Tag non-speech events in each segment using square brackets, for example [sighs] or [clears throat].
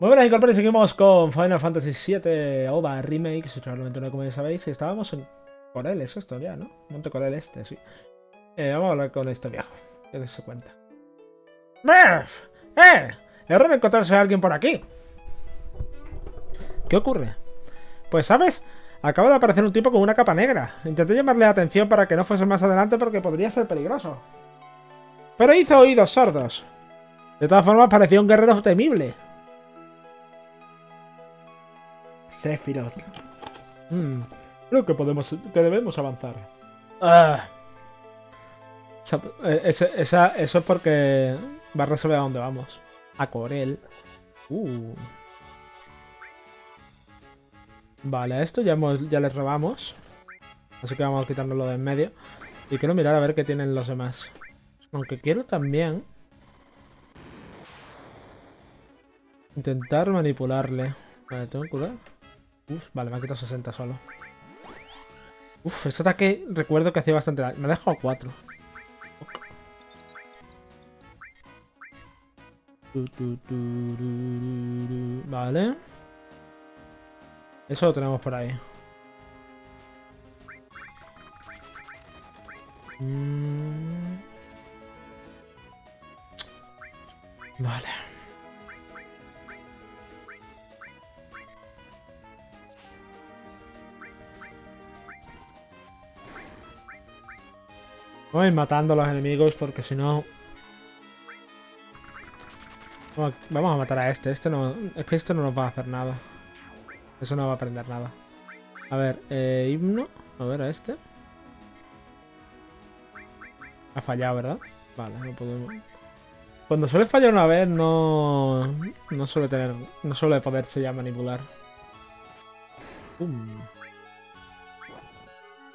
Muy buenas, y seguimos con Final Fantasy VII OVA Remake 899, como ya sabéis. Estábamos en Corel, es esto ya, ¿no? Monte Corel este, sí. Eh, vamos a hablar con este viejo. Que se cuenta. ¡Eh! Es raro encontrarse a alguien por aquí. ¿Qué ocurre? Pues, ¿sabes? Acaba de aparecer un tipo con una capa negra. Intenté llamarle la atención para que no fuese más adelante porque podría ser peligroso. Pero hizo oídos sordos. De todas formas, parecía un guerrero temible. Sephiroth. Hmm, creo que podemos, que debemos avanzar. Ah. Eso es porque va a resolver a dónde vamos. A Corel. Uh. Vale, esto ya, hemos, ya les robamos. Así que vamos a quitarnoslo de en medio. Y quiero mirar a ver qué tienen los demás. Aunque quiero también... Intentar manipularle. Vale, tengo que curar. Uf, vale, me ha quitado 60 solo. Uf, este ataque recuerdo que hacía bastante daño. Me ha dejado 4. Vale. Eso lo tenemos por ahí. Mm. Vale. Voy matando a los enemigos porque si no... Vamos a matar a este. Este no... Es que este no nos va a hacer nada. Eso no va a aprender nada. A ver, eh, himno. A ver, a este. Ha fallado, ¿verdad? Vale, no podemos... Cuando suele fallar una vez, no... No suele tener... No suele poderse ya manipular.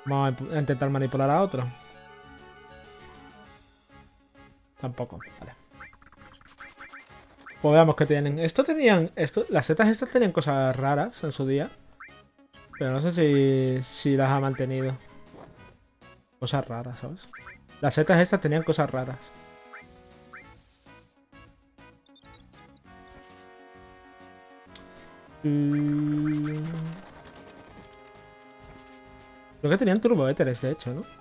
Vamos a intentar manipular a otro. Tampoco, vale. Pues veamos tienen. Esto tenían... Esto, las setas estas tenían cosas raras en su día. Pero no sé si, si las ha mantenido. Cosas raras, ¿sabes? Las setas estas tenían cosas raras. Mm. Creo que tenían turboéteres, de hecho, ¿no?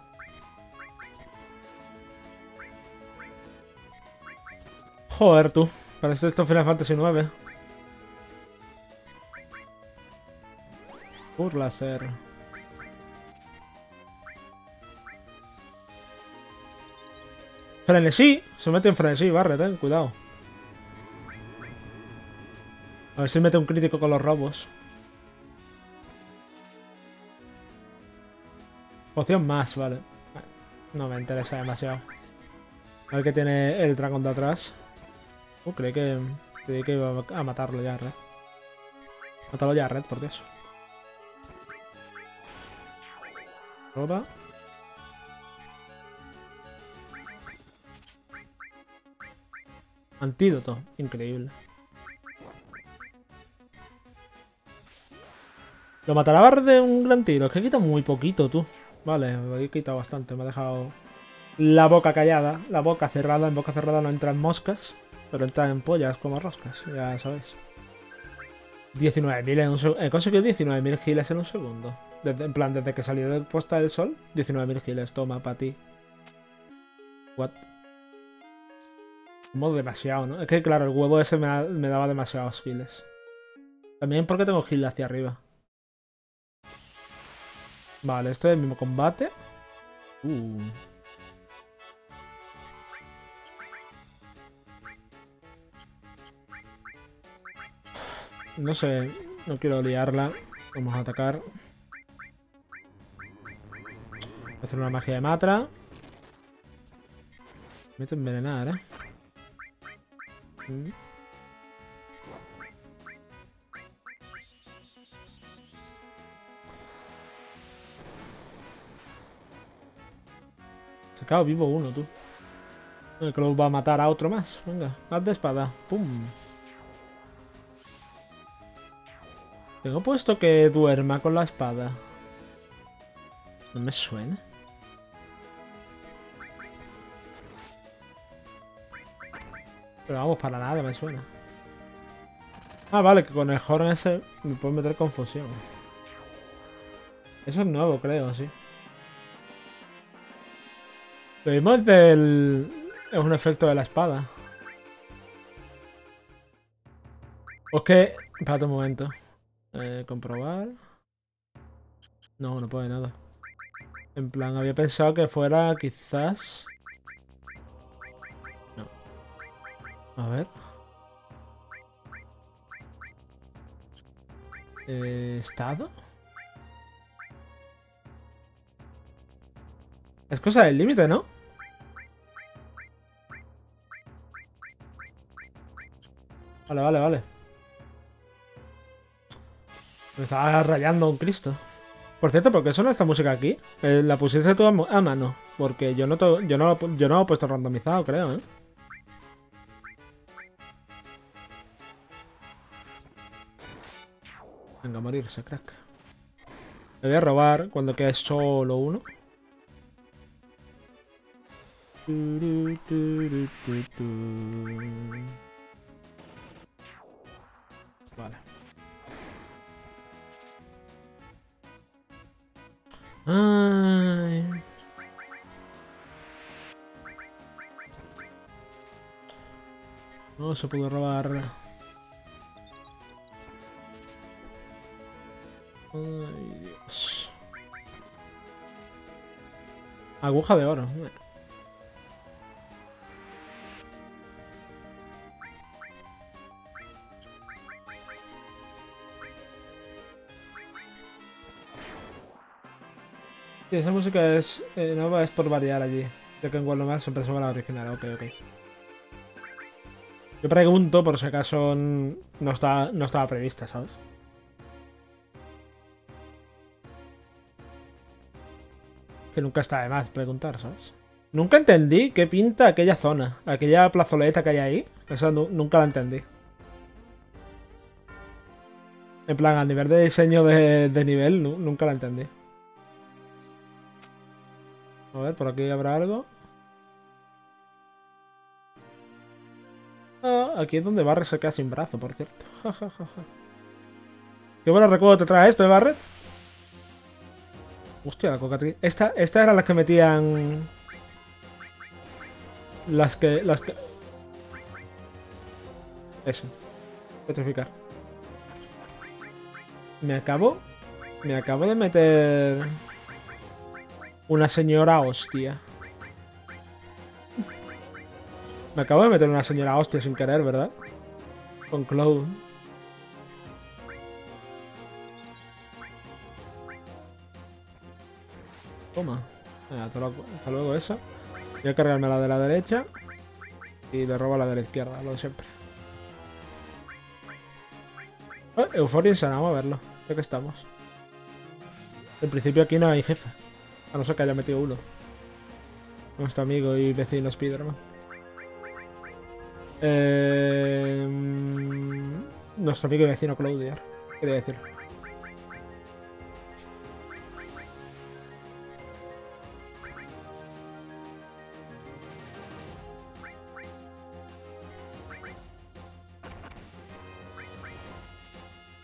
Joder, tú. Parece esto Final Fantasy 9. Por láser. Frenesí. Se mete en frenesí, Barret, ten cuidado. A ver si mete un crítico con los robos. Poción más, vale. No me interesa demasiado. A ver qué tiene el dragón de atrás. Uh, creí que, creí que iba a matarlo ya, Red. Mátalo ya, Red, por Dios. Roba. Antídoto. Increíble. Lo matará de un gran tiro. Es que quita muy poquito, tú. Vale, me he quitado bastante. Me ha dejado la boca callada. La boca cerrada. En boca cerrada no entran moscas. Pero entran en pollas como roscas. Ya sabes. 19.000 en un segundo. He conseguido 19.000 giles en un segundo. en plan, desde que salió de posta del sol. 19.000 giles. Toma, para ti. What? Como demasiado, ¿no? Es que claro, el huevo ese me, me daba demasiados giles. También porque tengo giles hacia arriba. Vale, esto es el mismo combate. Uh. No sé, no quiero liarla. Vamos a atacar. Hacer una magia de matra. Me meto a envenenar, ¿eh? Mm. Sacado vivo uno, tú. Que lo va a matar a otro más. Venga, haz de espada. Pum. Tengo puesto que duerma con la espada. No me suena. Pero vamos, para nada me suena. Ah, vale, que con el horn ese me puedo meter confusión. Eso es nuevo, creo, sí. Lo mismo es del... Es un efecto de la espada. O que... Espérate un momento. Eh, comprobar. No, no puede nada. En plan, había pensado que fuera quizás... No. A ver. Eh, ¿Estado? Es cosa del límite, ¿no? Vale, vale, vale. Me estaba rayando un Cristo. Por cierto, ¿por qué suena esta música aquí? Eh, la pusiste tú a, mano. Porque yo no, yo, no, yo no lo he puesto randomizado, creo, ¿eh? Venga, a morirse, crack. Me voy a robar cuando quede solo uno. Vale. Ay. No se pudo robar. Ay, Dios. Aguja de oro. Sí, esa música es eh, nueva es por variar allí. Ya que en World siempre se la original. Ok, ok. Yo pregunto por si acaso no, está, no estaba prevista, ¿sabes? Que nunca está de más preguntar, ¿sabes? Nunca entendí qué pinta aquella zona. Aquella plazoleta que hay ahí. Esa nunca la entendí. En plan, a nivel de diseño de nivel, nunca la entendí. A ver, por aquí habrá algo. Ah, aquí es donde Barret se queda sin brazo, por cierto. [laughs] Qué bueno recuerdo te trae esto, ¿eh, Barret? Hostia, la cocatriz. Esta, esta era las que metían... Las que... Las que... Eso. Petrificar. Me acabo... Me acabo de meter... Una señora hostia. Me acabo de meter una señora hostia sin querer, ¿verdad? Con Cloud. Toma. hasta luego esa. Voy a cargarme la de la derecha. Y le robo la de la izquierda, lo de siempre. Oh, Euforia vamos a verlo. Ya que estamos. En principio aquí no hay jefe. A no ser que haya metido uno. Nuestro amigo y vecino Spiderman. Eh, nuestro amigo y vecino Claudia. Quería decir.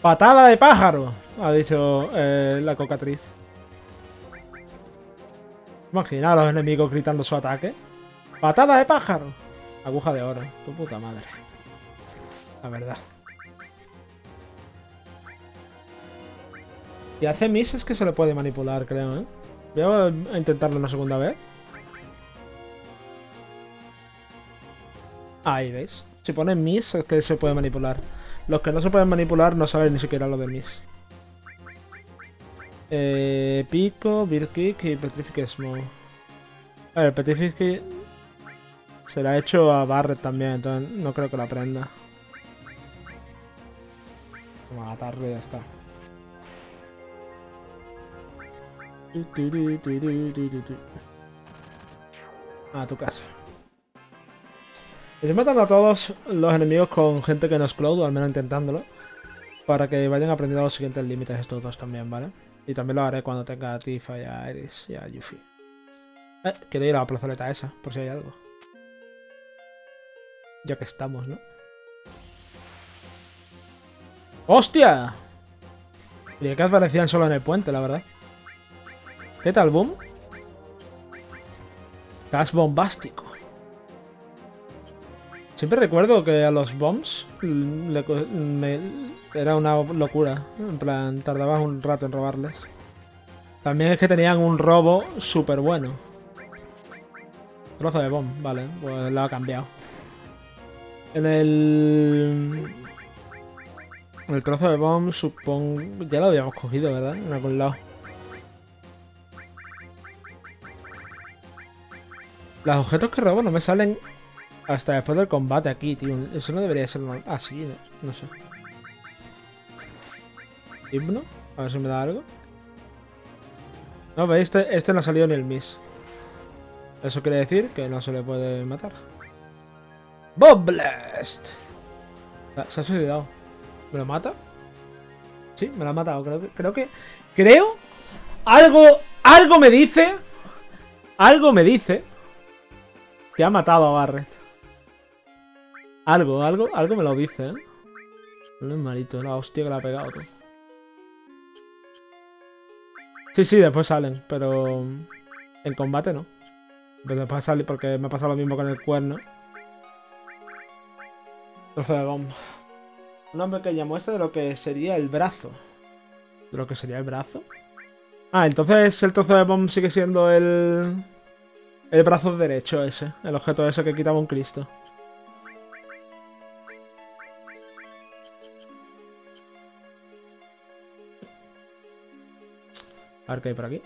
Patada de pájaro, ha dicho eh, la cocatriz. Imagina a los enemigos gritando su ataque. ¡Patada de pájaro! Aguja de oro. Tu puta madre. La verdad. Y hace mises que se le puede manipular, creo, ¿eh? Voy a intentarlo una segunda vez. Ahí, ¿veis? Si pone mis es que se puede manipular. Los que no se pueden manipular no saben ni siquiera lo de mis. Eh, pico, Beer Kick y Petrific Smoke. A ver, Petrific se la ha hecho a Barret también, entonces no creo que la aprenda. Vamos a matarlo y ya está. A tu casa. Estoy matando a todos los enemigos con gente que no es Cloud, al menos intentándolo. Para que vayan aprendiendo los siguientes límites estos dos también, ¿vale? Y también lo haré cuando tenga a Tifa y a Iris y a Yuffie. Eh, quiero ir a la plazoleta esa, por si hay algo. Ya que estamos, ¿no? ¡Hostia! Y que aparecían solo en el puente, la verdad. ¿Qué tal, Boom? Gas bombástico. Siempre recuerdo que a los bombs era una locura. En plan, tardaba un rato en robarles. También es que tenían un robo súper bueno. Trozo de bomb, vale, pues lo ha cambiado. En el... El trozo de bomb, supongo... Ya lo habíamos cogido, ¿verdad? En algún lado. Los objetos que robo no me salen hasta después del combate aquí, tío. Eso no debería ser así, ¿no? No sé. Himno. A ver si me da algo. No, veis, este, este no ha salido ni el miss. Eso quiere decir que no se le puede matar. ¡Bob Blast! Se ha suicidado. ¿Me lo mata? Sí, me lo ha matado. Creo. Creo que... Creo... Algo... Algo me dice... Algo me dice... Que ha matado a Barret. Algo, algo, algo me lo dice, ¿eh? No es malito, la hostia que le ha pegado, tú. Sí, sí, después salen, pero... En combate no. Pero después sale porque me ha pasado lo mismo con el cuerno. Trozo de bomba. Una pequeña muestra de lo que sería el brazo. ¿De lo que sería el brazo? Ah, entonces el trozo de bomba sigue siendo el... El brazo derecho ese. El objeto ese que quitaba un Cristo. A ver qué hay por aquí.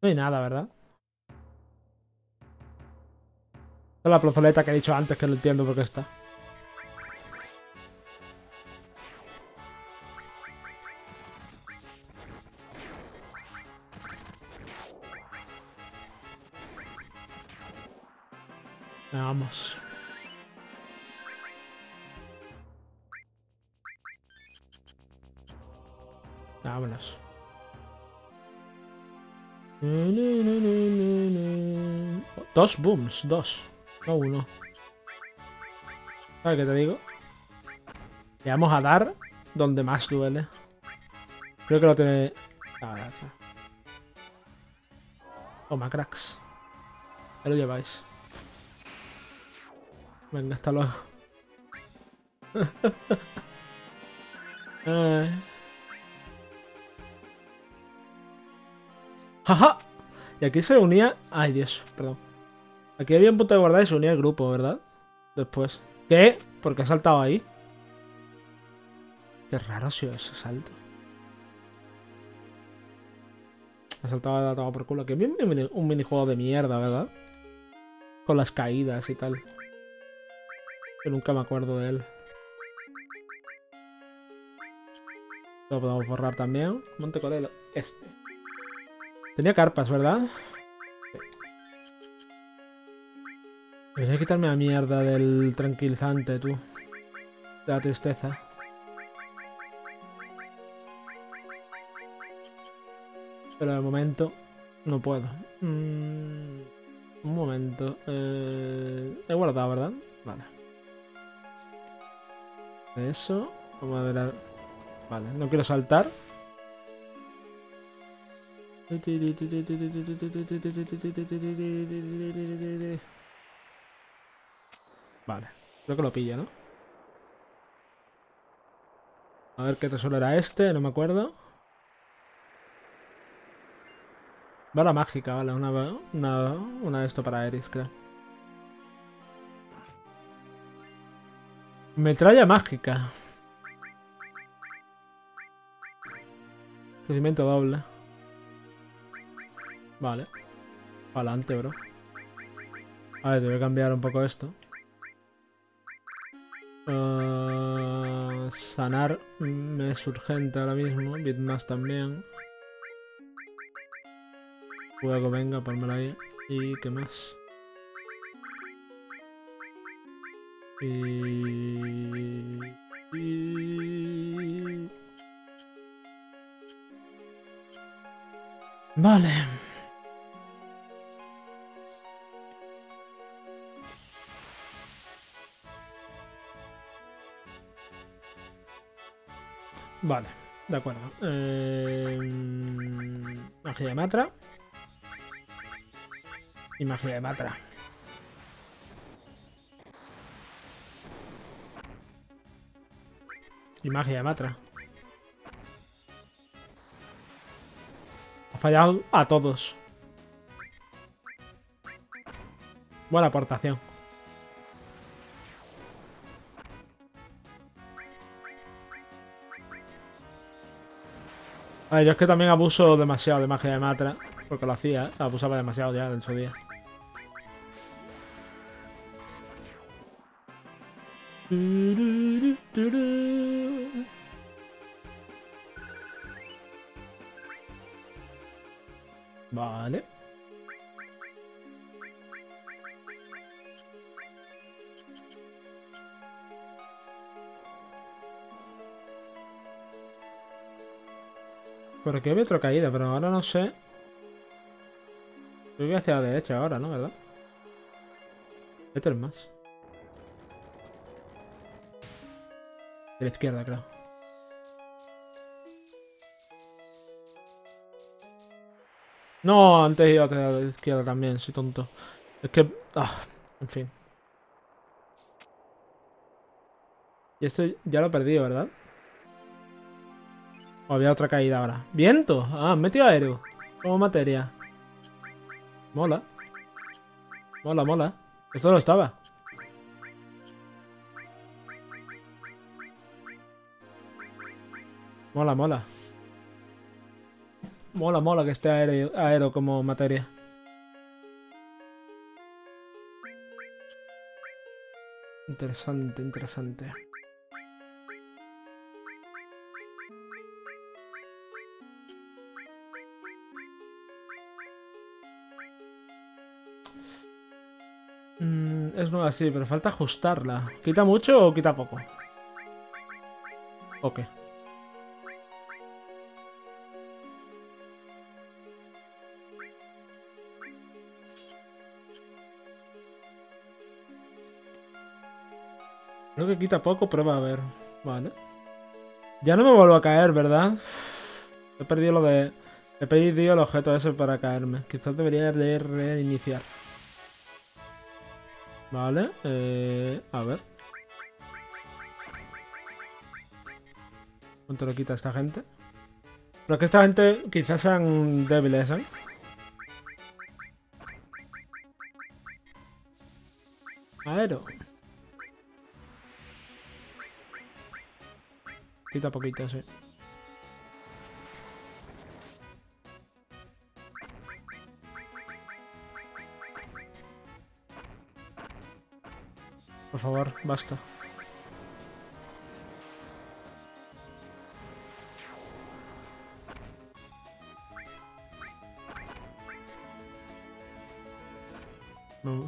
No hay nada, ¿verdad? Es la plazoleta que he dicho antes, que no entiendo por qué está. Vamos. Vámonos. Dos booms, dos. No uno. ¿Sabes qué te digo? Le vamos a dar donde más duele. Creo que lo tiene... Ah, Toma, cracks. Ahí lo lleváis. Venga, hasta luego. [laughs] ¡Jaja! Y aquí se unía... Ay, Dios, perdón. Aquí había un punto de guardar y se unía el grupo, ¿verdad? Después. ¿Qué? ¿Por qué ha saltado ahí? Qué raro ha sido ese salto. Ha saltado a por culo. Aquí había un minijuego de mierda, ¿verdad? Con las caídas y tal. Que nunca me acuerdo de él. Lo podemos borrar también. Monte Corelo. Este. Tenía carpas, ¿verdad? Debería quitarme la mierda del tranquilizante, tú. De la tristeza. Pero de momento no puedo. Mm, un momento. Eh, he guardado, ¿verdad? Vale. Eso. Vamos a ver. Vale, no quiero saltar. Vale, creo que lo pilla, ¿no? A ver qué tesoro era este, no me acuerdo. Bala mágica, vale, una, una, una de esto para Eris, creo. Metralla mágica. Crecimiento doble. Vale. Adelante, bro. A ver, te voy a cambiar un poco esto. Uh, sanar me es urgente ahora mismo. Bitmas también. Luego venga, ponmelo ahí. ¿Y qué más? Y... y... Vale. Vale, de acuerdo. Eh, magia de Matra. Y magia de Matra. Y magia de Matra. Ha fallado a todos. Buena aportación. Yo es que también abuso demasiado de magia de Matra. Porque lo hacía, ¿eh? abusaba demasiado ya en su día. Vale. Aquí había otra caída, pero ahora no sé. Yo voy hacia la derecha ahora, ¿no? ¿Verdad? Este es más. De la izquierda, creo. No, antes iba a la izquierda también, soy tonto. Es que... Ah, en fin. Y esto ya lo he perdido, ¿verdad? O había otra caída ahora. ¡Viento! Ah, metido aéreo. Como materia. Mola. Mola, mola. Esto no estaba. Mola, mola. Mola, mola que esté aéreo, aéreo como materia. Interesante, interesante. Es nueva, sí, pero falta ajustarla. ¿Quita mucho o quita poco? Ok. Creo que quita poco, prueba a ver. Vale. Ya no me vuelvo a caer, ¿verdad? He perdido lo de... He perdido el objeto ese para caerme. Quizás debería de reiniciar. Vale, eh, a ver. ¿Cuánto le quita esta gente? Pero que esta gente quizás sean débiles, ¿eh? Aero. Quita poquito, sí. Por favor, basta.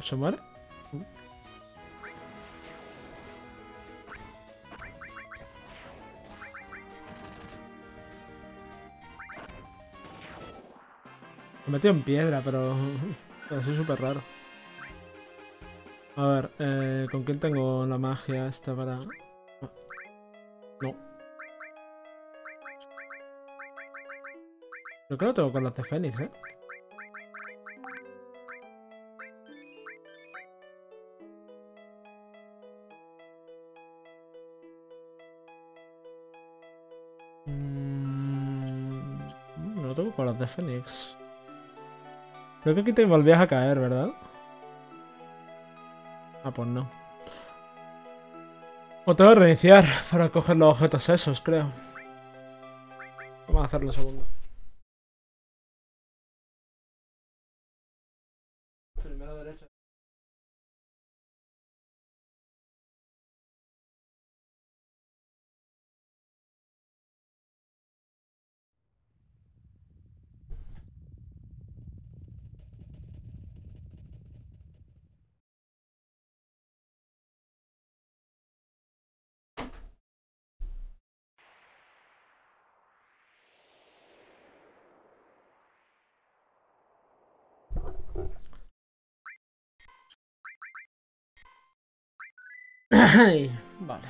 ¿Se muere? Me metido en piedra, pero... [laughs] pero es súper raro. A ver, eh, ¿con quién tengo la magia esta para...? No. Yo creo que tengo con las de Fénix, ¿eh? Mm, no tengo con las de Fénix. Creo que aquí te volvías a caer, ¿verdad? Ah, pues no. O tengo que reiniciar [laughs] para coger los objetos esos, creo. Vamos a hacerlo un segundo. Primero derecha. Vale.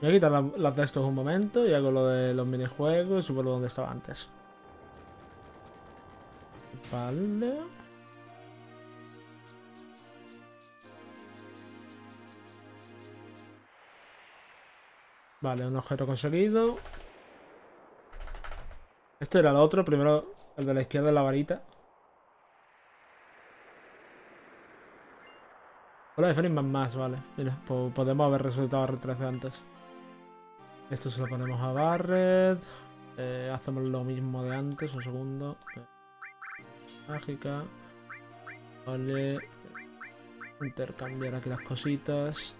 Voy a quitar la- las de estos un momento y hago lo de los minijuegos y vuelvo donde estaba antes. Vale. Vale, un objeto conseguido. Este era el otro, primero el de la izquierda, la varita. Hola de más vale. Mira, po- podemos haber resuelto retraso antes. Esto se lo ponemos a Barret. Eh, hacemos lo mismo de antes, un segundo. Mágica. Vale. Intercambiar aquí las cositas.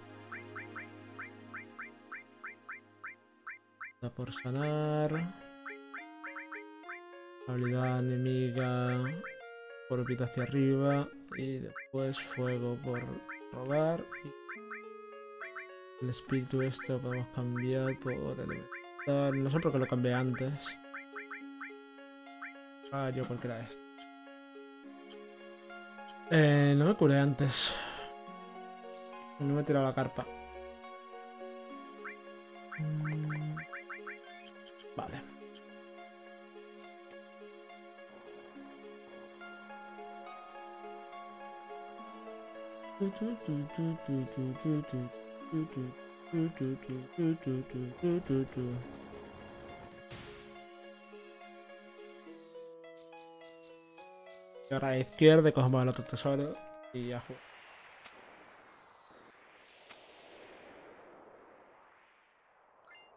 Da por sanar. Habilidad enemiga. Orbita hacia arriba. Y después fuego por rodar. Y el espíritu este lo podemos cambiar por elemental. No sé por qué lo cambié antes. Ah, yo cualquiera de estos. Eh, no me curé antes. No me he tirado la carpa. Y ahora a la izquierda cogemos el otro tesoro y ya juego.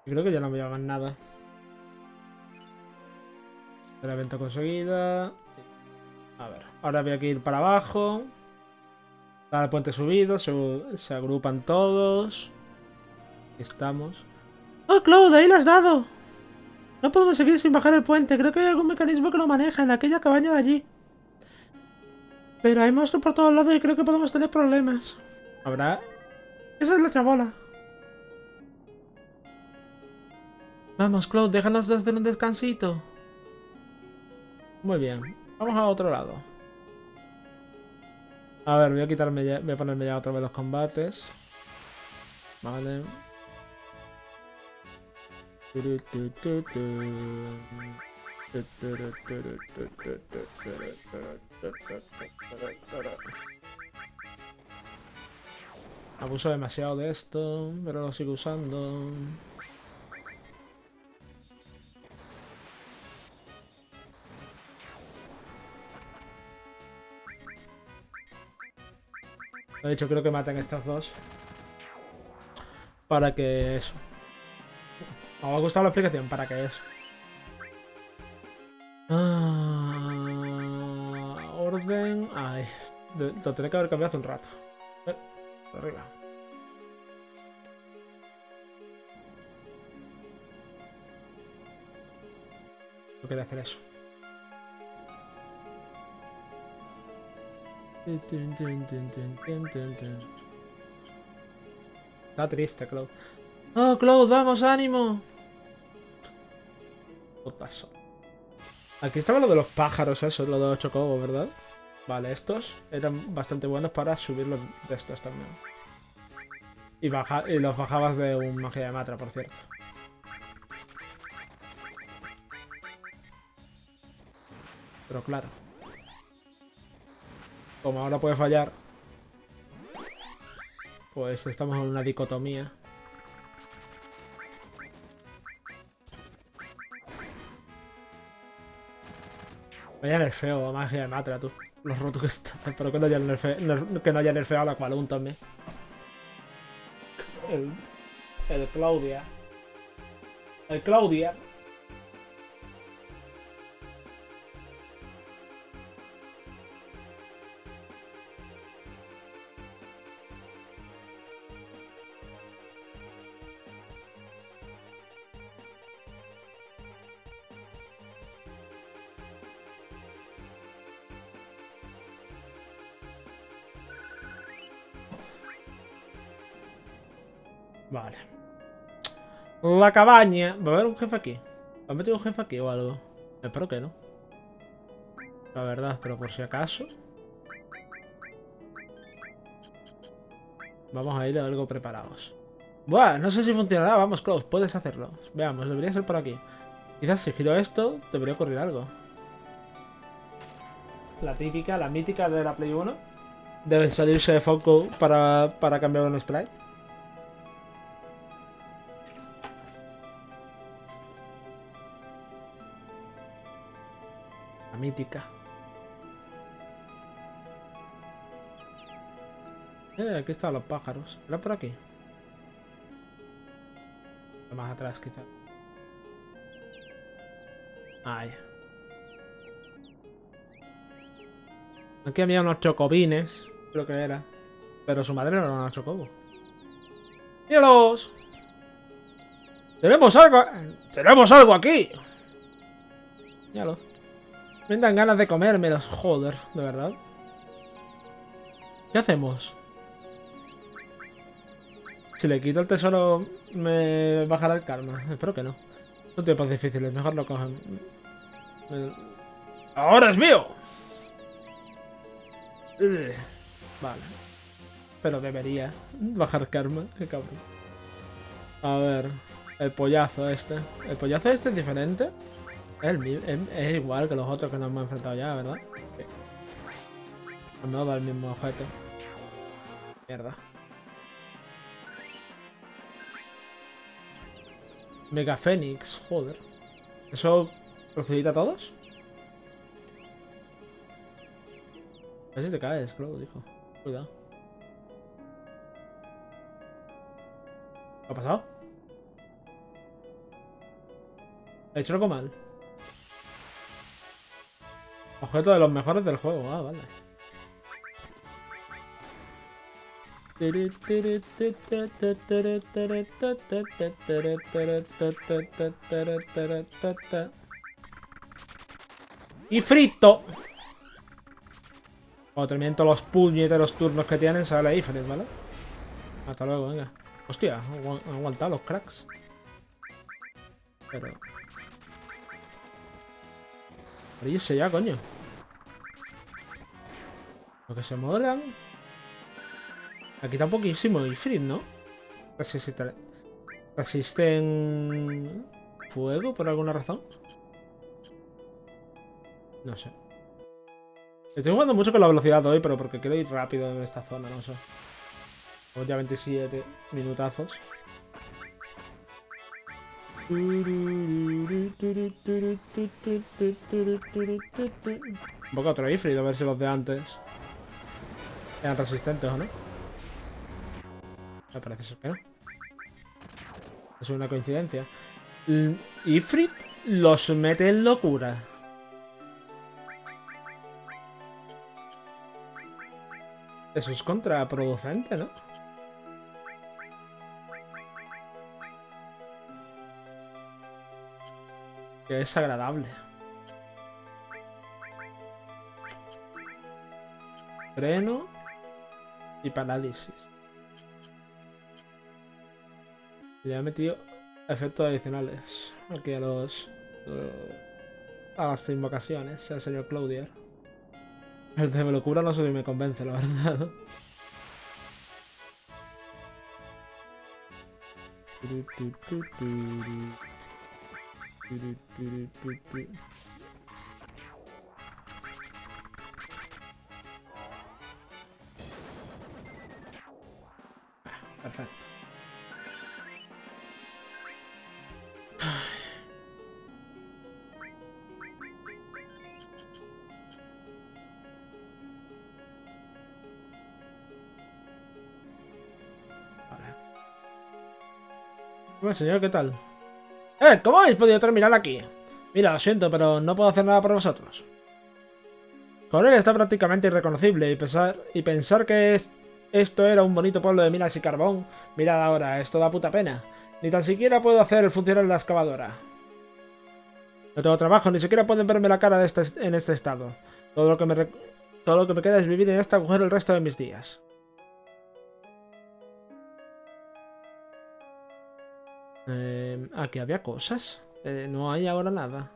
Y creo que ya no me llevan nada. El evento conseguida. A ver, ahora voy a ir para abajo. Está el puente subido, se, agrupan todos. Estamos. ¡Oh, Cloud! ¡Ahí lo has dado! No podemos seguir sin bajar el puente. Creo que hay algún mecanismo que lo maneja en aquella cabaña de allí. Pero hay monstruos por todos lados y creo que podemos tener problemas. ¿Habrá? Esa es la chabola. Vamos, Cloud, déjanos hacer un descansito. Muy bien. Vamos a otro lado. A ver, voy a quitarme ya, voy a ponerme ya otra vez los combates. Vale. Abuso demasiado de esto, pero lo sigo usando. De hecho, creo que maten estos dos. Para que eso. Me ha gustado la explicación, para que eso. Ah, orden. Ay, lo tenía que haber cambiado hace un rato. Eh, arriba. No quería hacer eso. Está triste, Cloud. ¡Oh, Cloud, vamos, ánimo! Putazo. Aquí estaba lo de los pájaros, eso, lo de los chocobos, ¿verdad? Vale, estos eran bastante buenos para subir los de estos también. Y, baja y los bajabas de un magia de matra, por cierto. Pero claro. Como ahora puede fallar. Pues estamos en una dicotomía. Vaya nerfeo, magia de matra, tú. Los rotos que está. Espero que no haya nerfeo, ner- que no haya nerfeo a la Qualun también. El Claudia. El Claudia. Vale. La cabaña. ¿Va a haber un jefe aquí? ¿Han metido un jefe aquí o algo? Espero que no. La verdad, pero por si acaso. Vamos a ir a algo preparados. Buah, no sé si funcionará. Vamos, Klaus, puedes hacerlo. Veamos, debería ser por aquí. Quizás si giro esto, debería ocurrir algo. La típica, la mítica de la Play 1. Debe salirse de foco para, para cambiar un sprite. Eh, aquí están los pájaros. ¿Era por aquí? Más atrás, quizás. Ahí. Aquí había unos chocobines, creo que era. Pero su madre no era una chocobo. ¡Míralos! ¡Tenemos algo! ¡Tenemos algo aquí! Míralo. Me dan ganas de comérmelos, joder, de verdad. ¿Qué hacemos? Si le quito el tesoro, me bajará el karma. Espero que no. Son tiempos difíciles, mejor lo cogen. ¡Ahora es mío! Vale. Pero debería bajar karma, qué cabrón. A ver, el pollazo este. ¿El pollazo este es diferente? Es, igual que los otros que nos hemos enfrentado ya, ¿verdad? Sí. No da el mismo objeto. Mierda. Mega Fénix, joder. ¿Eso procedita a todos? A ver si te caes, creo, dijo. Cuidado. ¿Qué ha pasado? ¿He hecho algo mal? Objeto de los mejores del juego. Ah, vale. Y frito. Cuando terminen todos los turnos que tienen, sale Ifrit, ¿vale? Hasta luego, venga. Hostia, han aguantado los cracks. Pero... Abrirse ya, coño. Lo que se molan. Aquí está poquísimo Ifrit, ¿no? Resisten... Fuego por alguna razón. No sé. Estoy jugando mucho con la velocidad hoy, pero porque quiero ir rápido en esta zona, no sé. Tengo ya 27 minutazos. Un poco otro Ifrit, a ver si los de antes eran resistentes o no. Me parece ser que no. Es una coincidencia. Ifrit los mete en locura. Eso es contraproducente, ¿no? Es agradable. Freno y parálisis. Ya he metido efectos adicionales aquí a los... a las invocaciones, el señor Claudier. El de locura no sé si me convence, la verdad. [laughs] Perfecto. Bueno, señor, ¿qué tal? ¡Eh! ¿Cómo habéis podido terminar aquí? Mira, lo siento, pero no puedo hacer nada por vosotros. Corel está prácticamente irreconocible y pensar, y pensar que esto era un bonito pueblo de minas y carbón. Mirad ahora, esto da puta pena. Ni tan siquiera puedo hacer el funcionar la excavadora. No tengo trabajo, ni siquiera pueden verme la cara este, en este estado. Todo lo, que me todo lo que me queda es vivir en este agujero el resto de mis días. Eh, aquí había cosas. Eh, no hay ahora nada.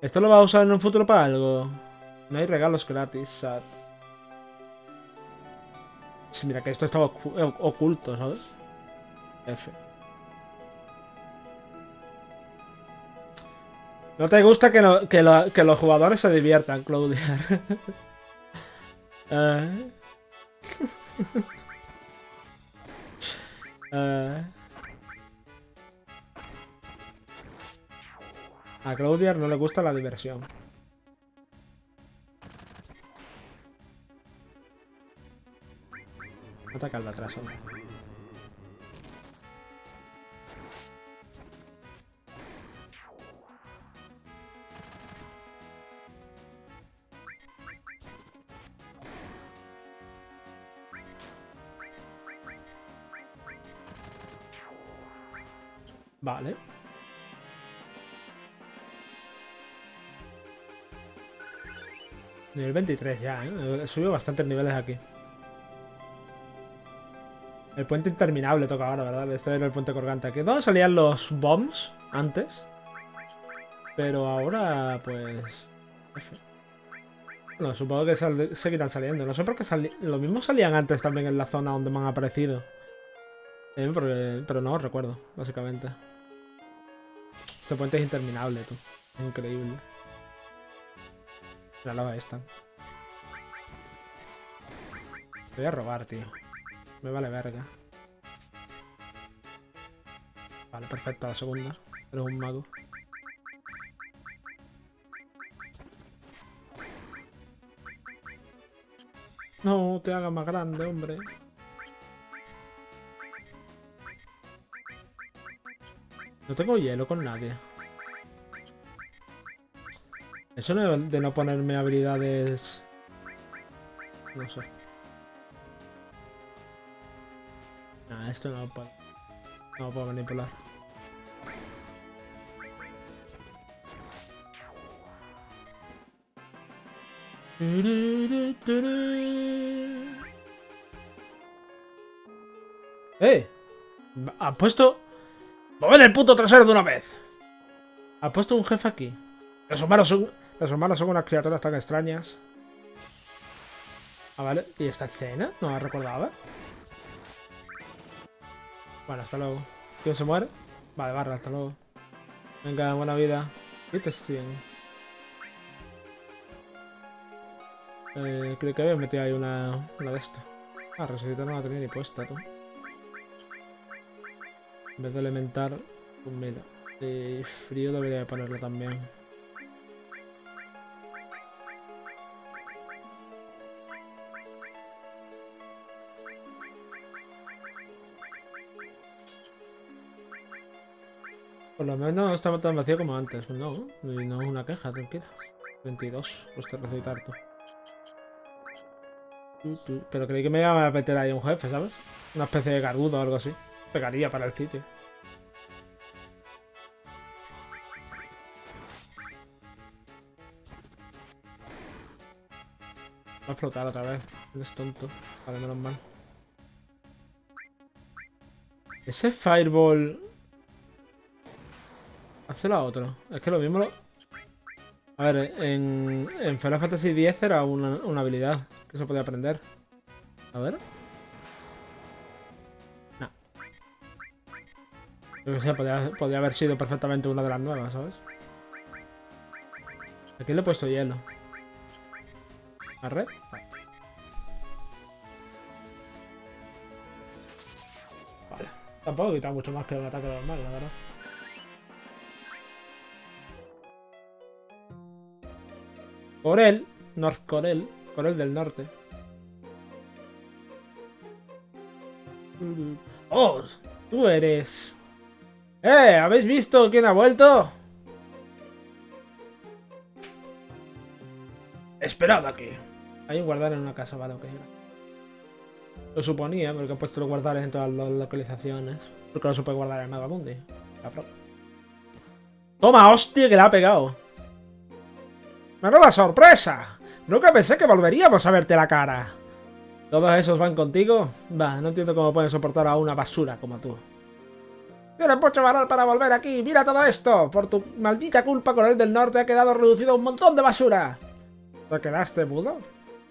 ¿Esto lo va a usar en un futuro para algo? No hay regalos gratis, sad. Sí, mira que esto estaba ocu- oculto, ¿sabes? F. No te gusta que, lo- que, lo- que los jugadores se diviertan, Claudia. Eh. [laughs] Eh. [laughs] A Claudia no le gusta la diversión. Ataca al de Vale. Nivel 23 ya, ¿eh? He subido bastantes niveles aquí. El puente interminable toca ahora, ¿verdad? Este era el puente colgante aquí. ¿Dónde salían los bombs antes? Pero ahora, pues... Bueno, supongo que sal- seguirán saliendo. No sé por qué. Lo mismo salían antes también en la zona donde me han aparecido. Eh, Pero no recuerdo, básicamente. Este puente es interminable, tú. Increíble. La lava esta. Voy a robar, tío. Me vale verga. Vale, perfecto, la segunda. Eres un mago. No te hagas más grande, hombre. No tengo hielo con nadie. Eso de no ponerme habilidades... No sé. Nah, esto no puedo... No puedo manipular. ¡Eh! Ha puesto... ¡Mover el puto trasero de una vez! Ha puesto un jefe aquí. Los humanos son... Los humanos son unas criaturas tan extrañas. Ah, vale. ¿Y esta escena? No la recordaba. Bueno, hasta luego. ¿Quién se muere? Vale, barra, hasta luego. Venga, buena vida. ¿Qué te siguen? Eh, creo que había metido ahí una, una de estas. Ah, resucitar no la tenía ni puesta, tú. En vez de elemental, pues mira. Frío debería de ponerlo también. Por lo menos no estaba tan vacío como antes. No, no es una queja, tranquila. 22, cuesta resucitar tú. Tu, tu. Pero creí que me iba a meter ahí un jefe, ¿sabes? Una especie de garudo o algo así. Pegaría para el sitio. Va a flotar otra vez. Eres tonto. Vale, menos mal. Ese fireball... Hace la otro. Es que lo mismo lo... A ver, en, en Final Fantasy X era una, una habilidad que se podía aprender. A ver. Podía haber sido perfectamente una de las nuevas, ¿sabes? Aquí le he puesto hielo. ¿A red? Vale. Tampoco quita mucho más que un ataque normal, la verdad. Corel, North Corel, Corel del norte. ¡Oh! Tú eres... ¡Eh! ¿Habéis visto quién ha vuelto? Esperad aquí. Hay un guardar en una casa, vale, ok. Lo suponía, porque he puesto los guardares en todas las localizaciones. Porque no se puede guardar en Magamundi. Cabrón. ¡Toma, hostia, que le ha pegado! ¡Menuda sorpresa! Nunca pensé que volveríamos a verte la cara. ¿Todos esos van contigo? Va, no entiendo cómo pueden soportar a una basura como tú. Tienes mucho valor para volver aquí. Mira todo esto. Por tu maldita culpa, Coronel del Norte ha quedado reducido a un montón de basura. ¿Te quedaste mudo?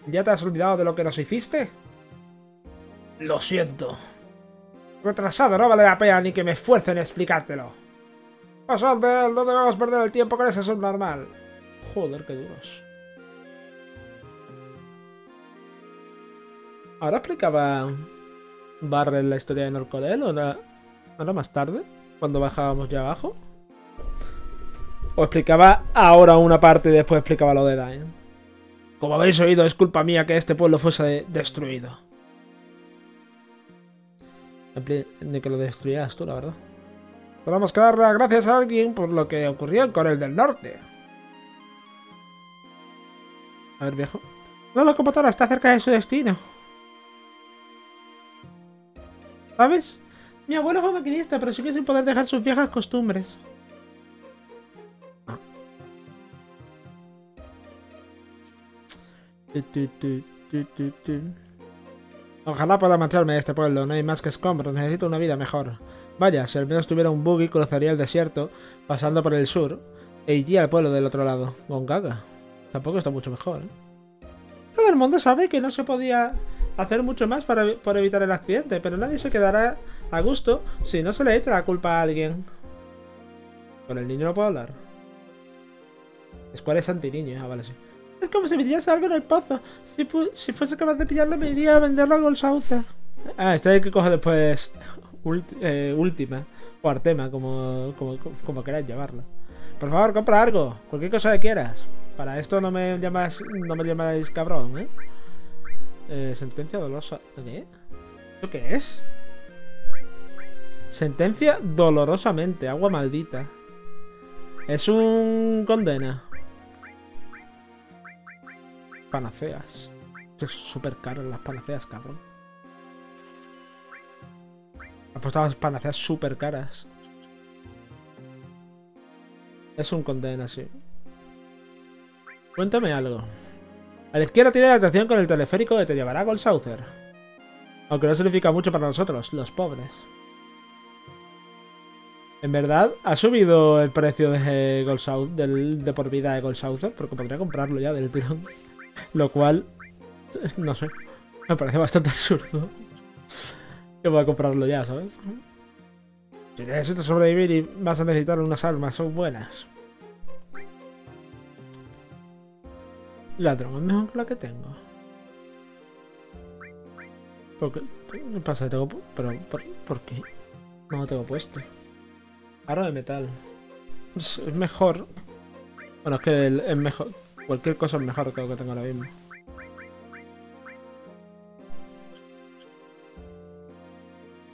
¿Ya te has olvidado de lo que nos hiciste? Lo siento. Retrasado, no vale la pena ni que me esfuerce en explicártelo. Pasad de no debemos perder el tiempo con ese subnormal. Joder, qué duros. ¿Ahora explicaba Barret la historia de Norcolel o era, era más tarde? Cuando bajábamos ya abajo. ¿O explicaba ahora una parte y después explicaba lo de Dain? Como habéis oído, es culpa mía que este pueblo fuese destruido. De que lo destruyeras tú, la verdad. Que dar las gracias a alguien por lo que ocurrió en Corea del Norte. A ver, viejo. La locomotora está cerca de su destino. ¿Sabes? Mi abuelo fue maquinista, pero sigue sin poder dejar sus viejas costumbres. Ojalá pueda marcharme de este pueblo, no hay más que escombros, necesito una vida mejor. Vaya, si al menos tuviera un buggy cruzaría el desierto, pasando por el sur, e iría al pueblo del otro lado. Gongaga. Tampoco está mucho mejor, ¿eh? Todo el mundo sabe que no se podía hacer mucho más para, por evitar el accidente, pero nadie se quedará a gusto si no se le echa la culpa a alguien. Con el niño no puedo hablar. Es cuál es antiniño, ah, vale, sí. Es como si me algo en el pozo. Si, si fuese capaz de pillarlo, me iría a venderlo a Golsaucer. Ah, este hay que coger después eh, Última. O Artema, como, como, como queráis llamarlo. Por favor, compra algo. Cualquier cosa que quieras. Para esto no me llamas, no me llamáis cabrón, ¿eh? eh sentencia dolorosa. ¿Qué? ¿Esto qué es? Sentencia dolorosamente. Agua maldita. Es un condena. Panaceas. es súper caro las panaceas, cabrón. Ha puesto las panaceas súper caras. Es un condena, sí. Cuéntame algo. A la izquierda tiene la atención con el teleférico que te llevará a Goldsaucer. Aunque no significa mucho para nosotros, los pobres. En verdad, ha subido el precio de del, de por vida de Goldsaucer, porque podría comprarlo ya del tirón. Lo cual, no sé, me parece bastante absurdo. Que voy a comprarlo ya, ¿sabes? Si necesitas sobrevivir y vas a necesitar unas armas, son buenas. Ladrón es mejor que la que tengo. ¿Por qué? ¿Qué pasa? Tengo, pero, ¿por, qué? No lo tengo puesto. Aro de metal. Es, mejor. Bueno, es que es mejor. Cualquier cosa es mejor que lo que tengo ahora mismo.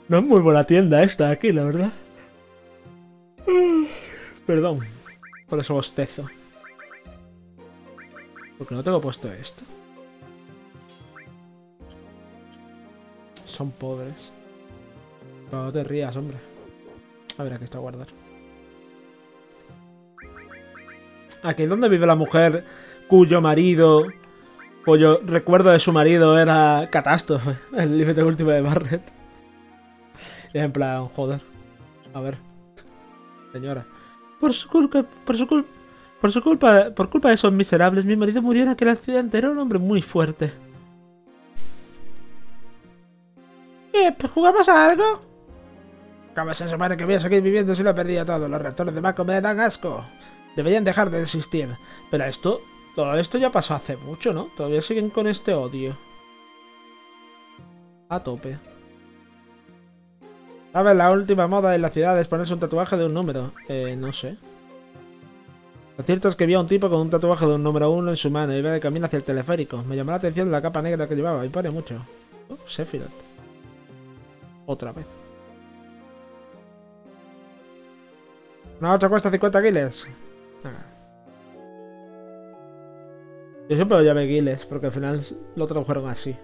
No es muy buena tienda esta aquí, la verdad. [sighs] Perdón. Por eso bostezo. Porque no tengo puesto esto. Son pobres. No te rías, hombre. A ver, aquí está a guardar. Aquí es donde vive la mujer cuyo marido, cuyo recuerdo de su marido era catástrofe. [laughs] El límite último de Barret. En plan, joder. A ver. Señora. Por su culpa, por su culpa, por su culpa, por culpa de esos miserables, mi marido murió en aquel accidente. Era un hombre muy fuerte. Eh, pues, ¿jugamos a algo? ¿Cómo se supone que voy a seguir viviendo si lo perdía todo? Los reactores de Mako me dan asco. Deberían dejar de existir. Pero esto, todo esto ya pasó hace mucho, ¿no? Todavía siguen con este odio. A tope. ¿Sabes? La última moda en la ciudad es ponerse un tatuaje de un número. Eh, no sé. Lo cierto es que vi a un tipo con un tatuaje de un número uno en su mano y iba de camino hacia el teleférico. Me llamó la atención la capa negra que llevaba y pone mucho. Oh, Sephiroth. Otra vez. Una otra cuesta 50 giles. Ah. Yo siempre lo llamé giles, porque al final lo tradujeron así.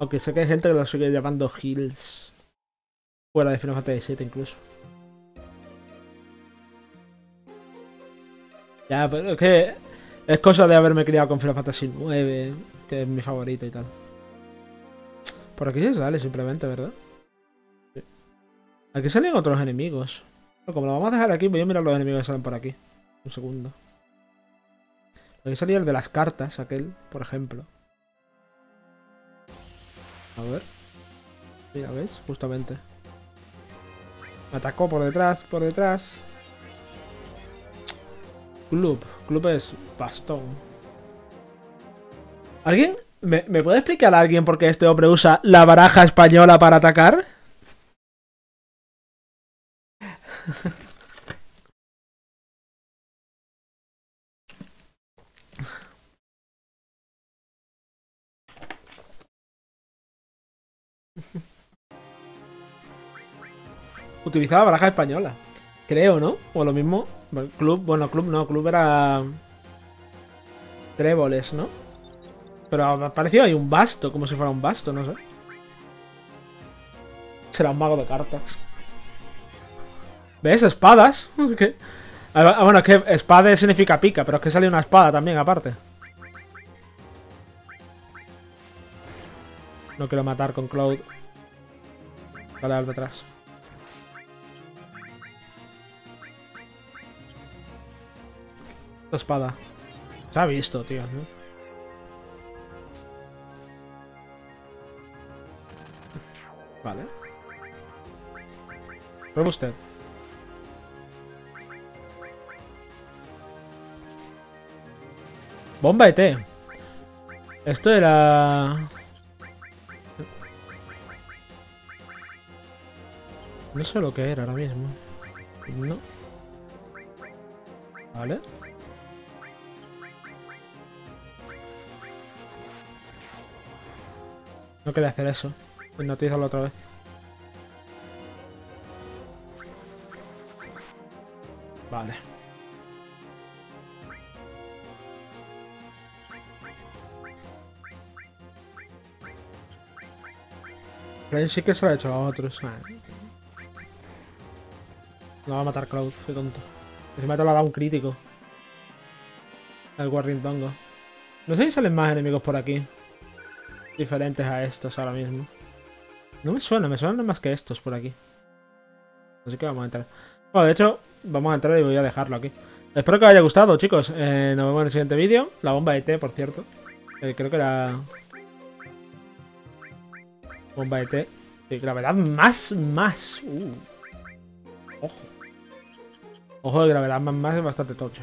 Aunque sé que hay gente que lo sigue llamando hills. Fuera de Final Fantasy VII incluso. Ya, pero es que es cosa de haberme criado con Final Fantasy 9, que es mi favorito y tal. Por aquí se sale simplemente, ¿verdad? Aquí salen otros enemigos. Como lo vamos a dejar aquí, voy a mirar los enemigos que salen por aquí. Un segundo. Aquí salía el de las cartas, aquel, por ejemplo. A ver. Mira, ¿ves? Justamente. Me atacó por detrás, por detrás. Club. Club es bastón. ¿Alguien? ¿Me, puede explicar a alguien por qué este hombre usa la baraja española para atacar? [laughs] Utilizaba baraja española. Creo, ¿no? O lo mismo. Club, bueno, club no, club era. Tréboles, ¿no? Pero parecía ahí un basto, como si fuera un basto, no sé. Será un mago de cartas. ¿Ves? Espadas. [laughs] Ah, bueno, es que espada significa pica, pero es que sale una espada también, aparte. No quiero matar con Cloud. Vale, al detrás. La espada. Se ha visto, tío, ¿no? Vale. Prueba usted. Bomba ET. Esto era... No sé lo que era ahora mismo. No. Vale. No quería hacer eso. Hipnotízalo otra vez. Sí que se lo ha hecho a otros. No va a matar Cloud, qué tonto. Encima te lo ha dado un crítico. El Warring Tongo. No sé si salen más enemigos por aquí. Diferentes a estos ahora mismo. No me suena, me suenan más que estos por aquí. Así que vamos a entrar. Bueno, de hecho, vamos a entrar y voy a dejarlo aquí. Espero que os haya gustado, chicos. Eh, nos vemos en el siguiente vídeo. La bomba de té, por cierto. Eh, creo que era... Bomba de té. Sí, gravedad más, más. Uh. Ojo. Ojo de gravedad más, más es bastante tocho.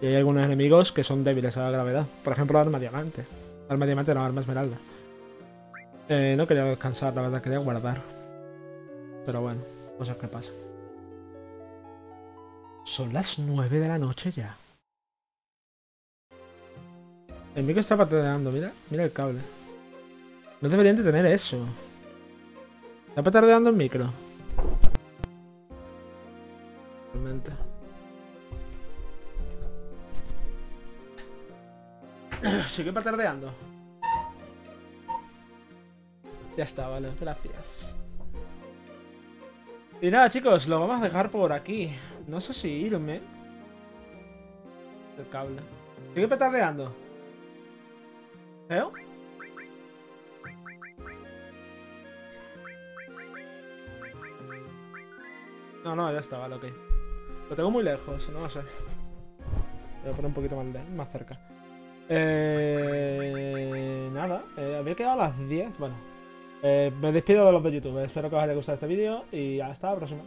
Y hay algunos enemigos que son débiles a la gravedad. Por ejemplo, arma diamante. Arma diamante no, arma esmeralda. Eh, no quería descansar, la verdad, quería guardar. Pero bueno, cosas que pasan. Son las 9 de la noche ya. El micro está pateando, mira, mira el cable. No deberían de tener eso. ¿Está patardeando el micro? Realmente. [clears throat] Sigue patardeando. Ya está, vale, gracias. Y nada, chicos, lo vamos a dejar por aquí. No sé si irme. El cable. Sigue petardeando. ¿Veo? No, no, ya está, vale, ok. Lo tengo muy lejos, no lo sé. Voy a poner un poquito más, más cerca. Eh, nada, eh, había quedado a las 10. Bueno, eh, me despido de los de YouTube. Espero que os haya gustado este vídeo y hasta la próxima.